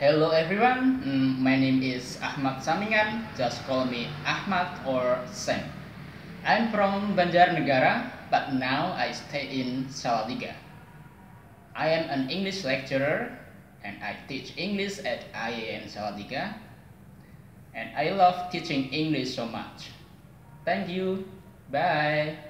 Hello everyone, mm, my name is Ahmad Samingan, just call me Ahmad or Sam. I'm from Banjarnegara, but now I stay in Salatiga. I am an English lecturer and I teach English at IAIN Salatiga. And I love teaching English so much. Thank you. Bye.